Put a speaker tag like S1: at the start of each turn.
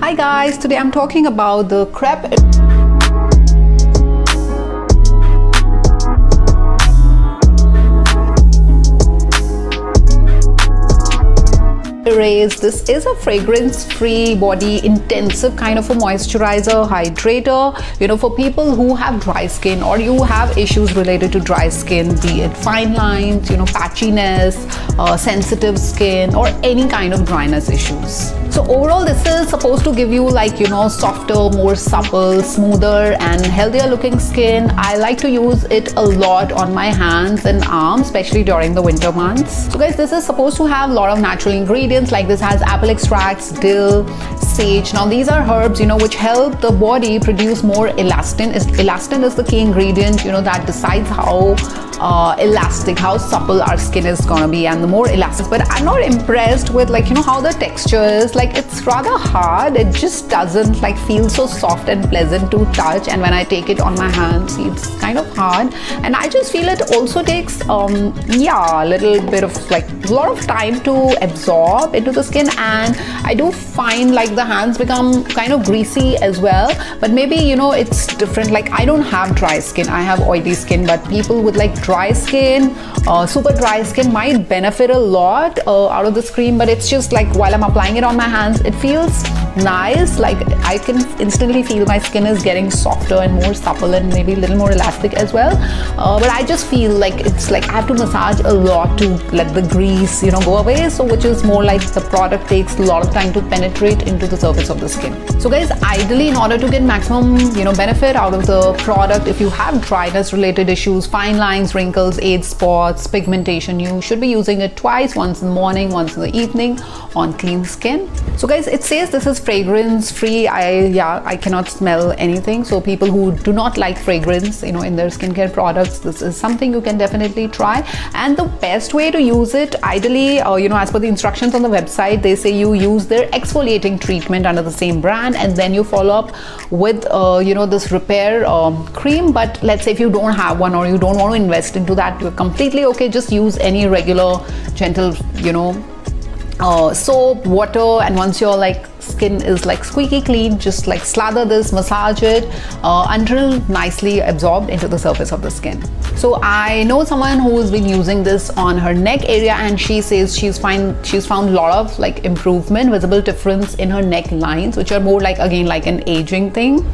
S1: Hi guys, today I'm talking about the crepe erase this is a fragrance free body intensive kind of a moisturizer hydrator you know for people who have dry skin or you have issues related to dry skin be it fine lines you know patchiness uh, sensitive skin or any kind of dryness issues. So overall this is supposed to give you like you know softer more supple smoother and healthier looking skin. I like to use it a lot on my hands and arms especially during the winter months. So guys this is supposed to have a lot of natural ingredients ingredients like this has apple extracts, dill, sage. Now these are herbs, you know, which help the body produce more elastin. Elastin is the key ingredient, you know, that decides how uh, elastic, how supple our skin is gonna be and the more elastic. But I'm not impressed with like, you know, how the texture is. Like it's rather hard. It just doesn't like feel so soft and pleasant to touch. And when I take it on my hands, it's kind of hard. And I just feel it also takes, um, yeah, a little bit of like a lot of time to absorb into the skin. And I do find like the hands become kind of greasy as well. But maybe, you know, it's different. Like I don't have dry skin. I have oily skin, but people with like dry skin, uh, super dry skin might benefit a lot uh, out of this cream, but it's just like while I'm applying it on my hands, it feels nice. Like I can instantly feel my skin is getting softer and more supple and maybe a little more elastic as well. Uh, but I just feel like it's like I have to massage a lot to let the grease, you know, go away. So which is more like the product takes a lot of time to penetrate into the surface of the skin. So guys, ideally in order to get maximum, you know, benefit out of the product, if you have dryness related issues, fine lines, wrinkles, age spots, pigmentation, you should be using it twice, once in the morning, once in the evening on clean skin. So guys, it says this is fragrance free. I, yeah, I cannot smell anything. So people who do not like fragrance, you know, in their skincare products, this is something you can definitely try. And the best way to use it, ideally, uh, you know, as per the instructions on the website, they say you use their exfoliating treatment under the same brand and then you follow up with, uh, you know, this repair um, cream. But let's say if you don't have one or you don't want to invest invest into that you're completely okay just use any regular gentle you know uh, soap water and once your like skin is like squeaky clean just like slather this massage it uh, until nicely absorbed into the surface of the skin. So I know someone who's been using this on her neck area and she says she's find she's found a lot of like improvement visible difference in her neck lines which are more like again like an aging thing